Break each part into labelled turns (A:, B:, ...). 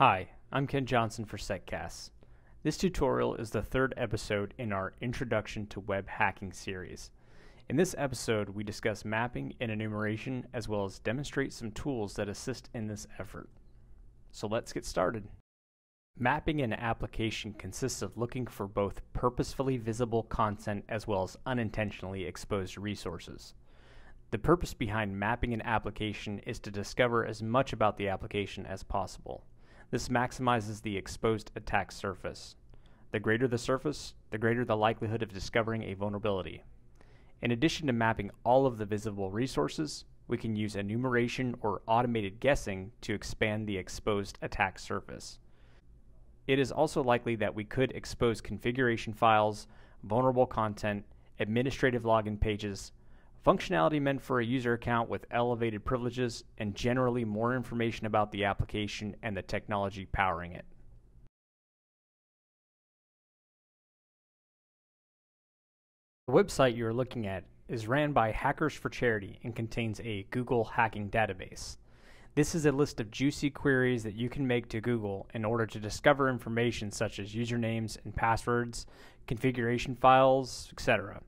A: Hi, I'm Ken Johnson for SecCast. This tutorial is the third episode in our Introduction to Web Hacking series. In this episode, we discuss mapping and enumeration as well as demonstrate some tools that assist in this effort. So let's get started. Mapping an application consists of looking for both purposefully visible content as well as unintentionally exposed resources. The purpose behind mapping an application is to discover as much about the application as possible. This maximizes the exposed attack surface. The greater the surface, the greater the likelihood of discovering a vulnerability. In addition to mapping all of the visible resources, we can use enumeration or automated guessing to expand the exposed attack surface. It is also likely that we could expose configuration files, vulnerable content, administrative login pages, functionality meant for a user account with elevated privileges, and generally more information about the application and the technology powering it. The website you are looking at is ran by Hackers for Charity and contains a Google hacking database. This is a list of juicy queries that you can make to Google in order to discover information such as usernames and passwords, configuration files, etc.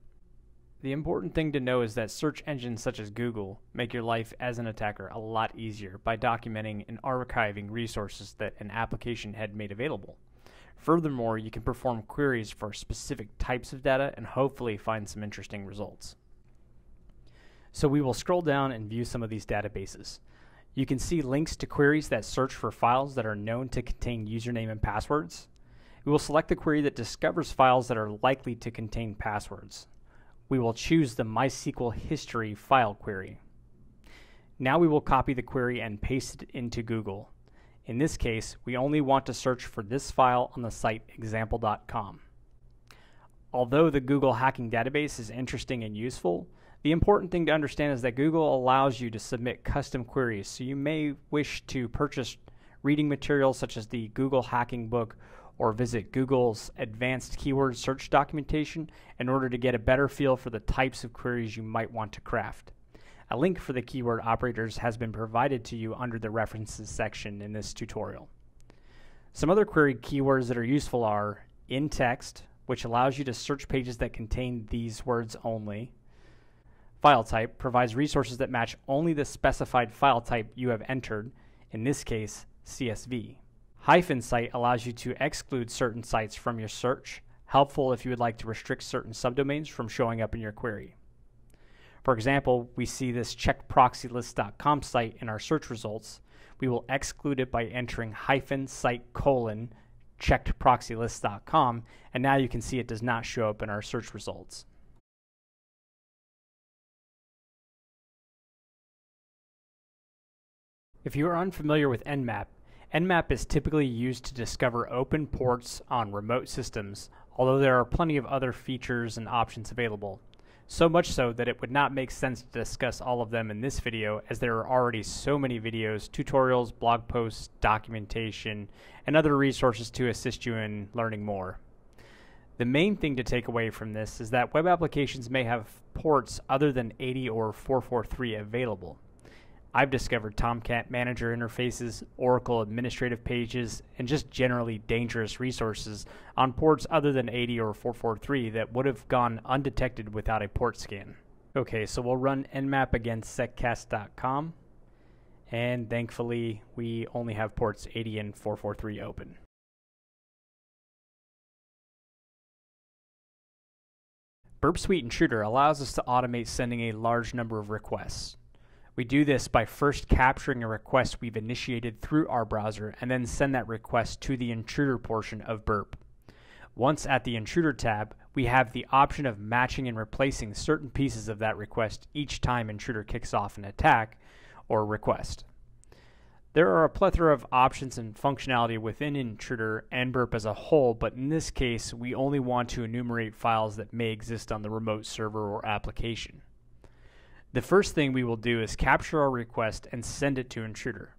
A: The important thing to know is that search engines such as Google make your life as an attacker a lot easier by documenting and archiving resources that an application had made available. Furthermore, you can perform queries for specific types of data and hopefully find some interesting results. So we will scroll down and view some of these databases. You can see links to queries that search for files that are known to contain username and passwords. We will select the query that discovers files that are likely to contain passwords we will choose the MySQL history file query. Now we will copy the query and paste it into Google. In this case, we only want to search for this file on the site example.com. Although the Google Hacking Database is interesting and useful, the important thing to understand is that Google allows you to submit custom queries, so you may wish to purchase reading materials such as the Google Hacking Book or visit Google's advanced keyword search documentation in order to get a better feel for the types of queries you might want to craft. A link for the keyword operators has been provided to you under the references section in this tutorial. Some other query keywords that are useful are in text, which allows you to search pages that contain these words only. File type provides resources that match only the specified file type you have entered, in this case, CSV. Hyphen site allows you to exclude certain sites from your search, helpful if you would like to restrict certain subdomains from showing up in your query. For example, we see this checkproxylist.com site in our search results. We will exclude it by entering hyphen site colon checkedproxylist.com, and now you can see it does not show up in our search results. If you are unfamiliar with Nmap, Nmap is typically used to discover open ports on remote systems, although there are plenty of other features and options available. So much so that it would not make sense to discuss all of them in this video as there are already so many videos, tutorials, blog posts, documentation, and other resources to assist you in learning more. The main thing to take away from this is that web applications may have ports other than 80 or 443 available. I've discovered Tomcat manager interfaces, Oracle administrative pages, and just generally dangerous resources on ports other than 80 or 443 that would have gone undetected without a port scan. Okay, so we'll run nmap against seccast.com, and thankfully we only have ports 80 and 443 open. Burp Suite Intruder allows us to automate sending a large number of requests. We do this by first capturing a request we've initiated through our browser and then send that request to the intruder portion of Burp. Once at the intruder tab, we have the option of matching and replacing certain pieces of that request each time intruder kicks off an attack or request. There are a plethora of options and functionality within Intruder and Burp as a whole, but in this case, we only want to enumerate files that may exist on the remote server or application. The first thing we will do is capture our request and send it to Intruder.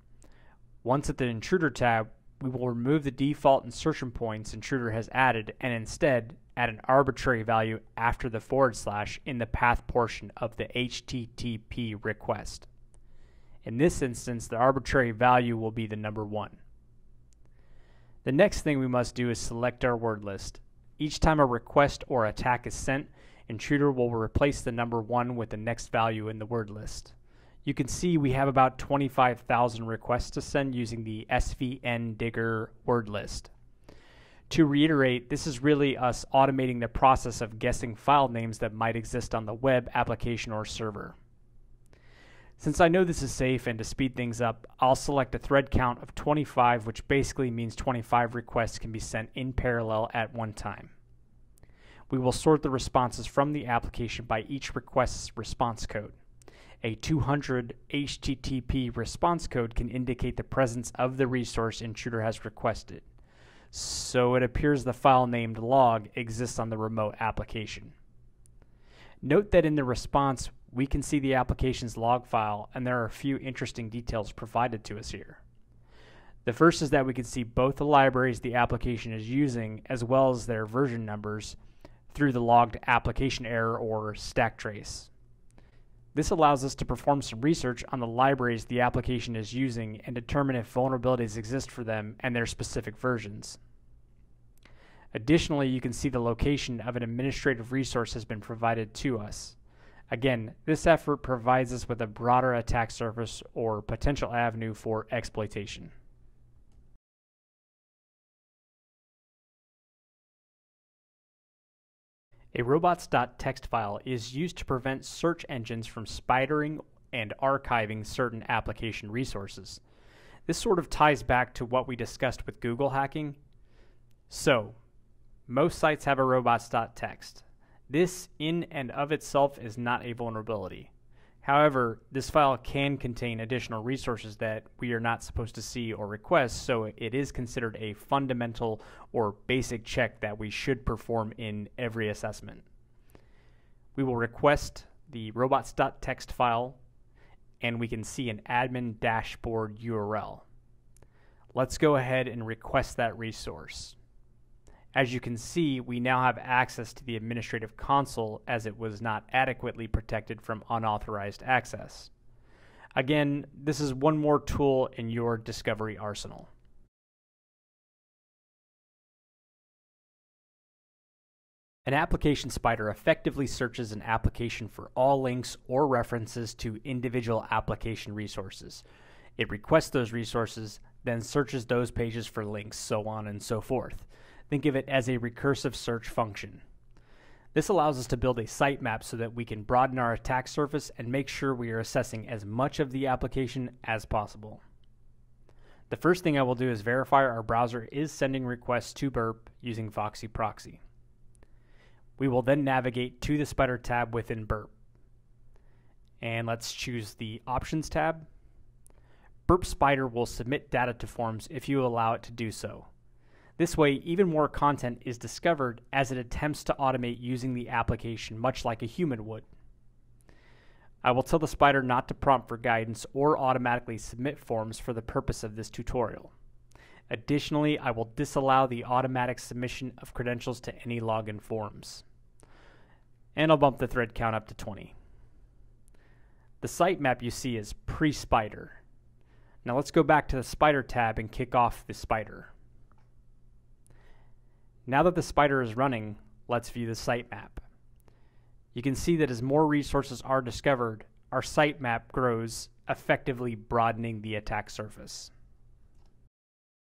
A: Once at the Intruder tab, we will remove the default insertion points Intruder has added and instead add an arbitrary value after the forward slash in the path portion of the HTTP request. In this instance, the arbitrary value will be the number 1. The next thing we must do is select our word list. Each time a request or attack is sent, Intruder will replace the number 1 with the next value in the word list. You can see we have about 25,000 requests to send using the SVN Digger word list. To reiterate, this is really us automating the process of guessing file names that might exist on the web application or server. Since I know this is safe and to speed things up, I'll select a thread count of 25, which basically means 25 requests can be sent in parallel at one time. We will sort the responses from the application by each request's response code. A 200 HTTP response code can indicate the presence of the resource intruder has requested. So it appears the file named log exists on the remote application. Note that in the response, we can see the application's log file, and there are a few interesting details provided to us here. The first is that we can see both the libraries the application is using as well as their version numbers through the logged application error or stack trace. This allows us to perform some research on the libraries the application is using and determine if vulnerabilities exist for them and their specific versions. Additionally, you can see the location of an administrative resource has been provided to us. Again, this effort provides us with a broader attack surface or potential avenue for exploitation. A robots.txt file is used to prevent search engines from spidering and archiving certain application resources. This sort of ties back to what we discussed with Google hacking. So, most sites have a robots.txt. This in and of itself is not a vulnerability. However, this file can contain additional resources that we are not supposed to see or request, so it is considered a fundamental or basic check that we should perform in every assessment. We will request the robots.txt file, and we can see an admin dashboard URL. Let's go ahead and request that resource. As you can see, we now have access to the administrative console as it was not adequately protected from unauthorized access. Again, this is one more tool in your discovery arsenal. An application spider effectively searches an application for all links or references to individual application resources. It requests those resources, then searches those pages for links, so on and so forth. Think of it as a recursive search function. This allows us to build a sitemap so that we can broaden our attack surface and make sure we are assessing as much of the application as possible. The first thing I will do is verify our browser is sending requests to Burp using Foxy Proxy. We will then navigate to the Spider tab within Burp. And let's choose the Options tab. Burp Spider will submit data to forms if you allow it to do so. This way, even more content is discovered as it attempts to automate using the application much like a human would. I will tell the spider not to prompt for guidance or automatically submit forms for the purpose of this tutorial. Additionally, I will disallow the automatic submission of credentials to any login forms. And I'll bump the thread count up to 20. The sitemap you see is pre-spider. Now let's go back to the spider tab and kick off the spider. Now that the spider is running, let's view the sitemap. You can see that as more resources are discovered, our sitemap grows, effectively broadening the attack surface.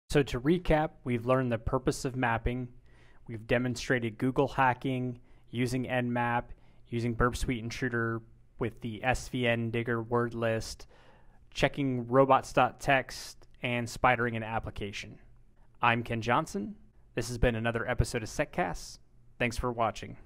A: So to recap, we've learned the purpose of mapping, we've demonstrated Google hacking, using Nmap, using Burp Suite Intruder with the SVN Digger word list, checking robots.txt, and spidering an application. I'm Ken Johnson. This has been another episode of SecCast. Thanks for watching.